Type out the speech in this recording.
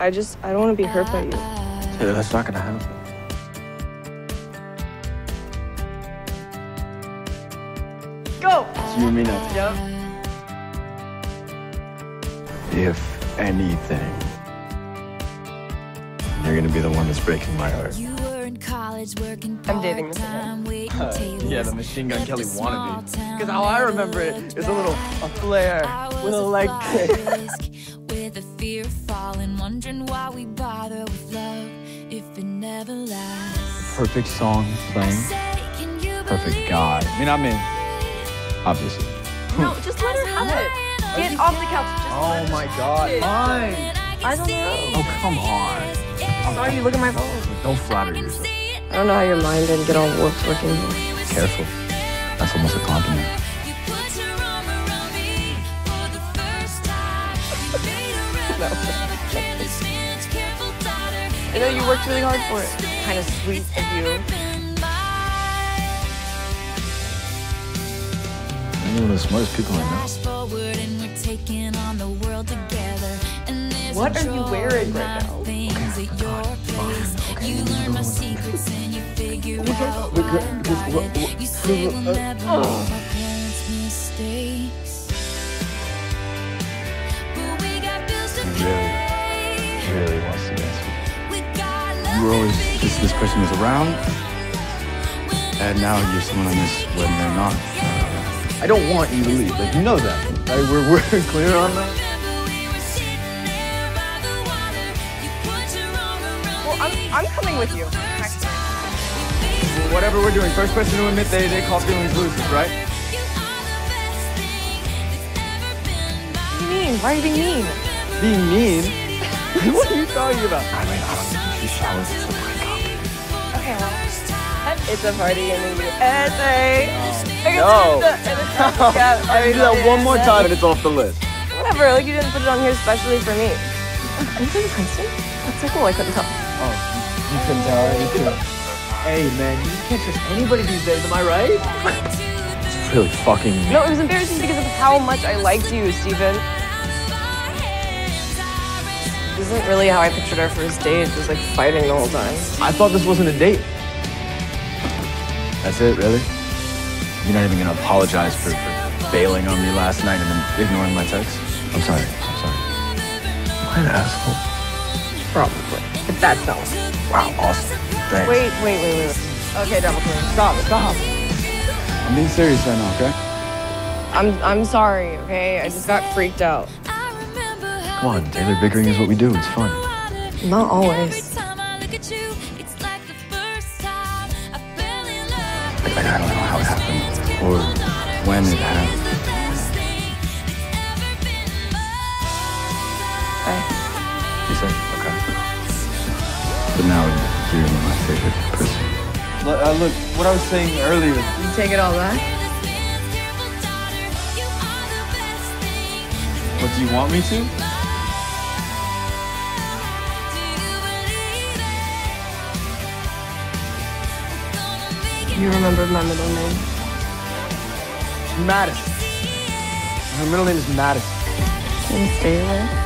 I just, I don't want to be hurt by you. Taylor, that's not gonna happen. Go! It's you and me now. Yep. If anything, you're gonna be the one that's breaking my heart. You were in college working I'm dating this part-time, Uh, yeah, the Machine Gun Kelly a small wannabe. Because how I remember it is a little a flare with a leg kick. Risk, with a fear of falling, wondering why we bother with love if it never lasts. Perfect song playing. Say, can you Perfect believe guy. I mean, I'm in. Obviously. No, just let her have it. Get off the couch. Just Oh let my God, it. fine. I don't know. Oh, come on. Why you look at my phone? Don't flatter yourself. I don't know how your mind didn't get all warped working here. Careful. That's almost a compliment. You put your arm around me for the first time. You made a revolution, distance, careful daughter. I know you worked really hard for it. Kind of sweet of you. You're one of the smartest people I know. Fast forward and we're taking on the world together. And there's What are you wearing right now? Things at your place. okay, You learn my secrets and you figure out why I'm guided. You say we'll we- never you. love were always to just this person was around, and now you're someone I miss when they're not. Uh, I don't want you to leave. Like you know that. Right? We're we're clear on that. Well, I'm, I'm coming with you. Whatever we're doing, first person to admit they they call feelings loses, right? What do you mean? Why are you being mean? Being mean. what are you talking about? I mean, I don't think she showers. It's a breakup. Okay, well, it's a party in the USA. No. Yeah, I do that one more time and it's off the list. Whatever, like you didn't put it on here especially for me. Are you from Princeton? That's so oh, cool, I couldn't tell. Oh, you couldn't tell anything. Hey, man, you can't trust anybody these days, am I right? It's really fucking. No, it was embarrassing because of how much I liked you, Steven. This isn't really how I pictured our first date, just like fighting the whole time. I thought this wasn't a date. That's it, really? You're not even gonna apologize for, for bailing on me last night and then ignoring my text? I'm sorry. I'm sorry. Am I an asshole? Probably. But that's not. Wow, awesome. Thanks. Wait, wait, wait, wait. Okay, Double Queen. stop, stop. I'm being serious right now, okay? I'm I'm sorry, okay? I just got freaked out. Come on, Taylor, bickering is what we do. It's fun. Not always. Like, I don't know how it happened or when it happened. Bye. You say? Okay. But now you're my favorite person. Look, uh, look, what I was saying earlier. You take it all back? What do you want me to? Do you remember my middle name? Madison. Her middle name is Madison. Can you stay away?